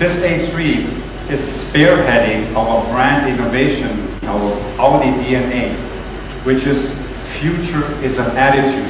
This A3 is spearheading our brand innovation, our Audi DNA, which is future is an attitude.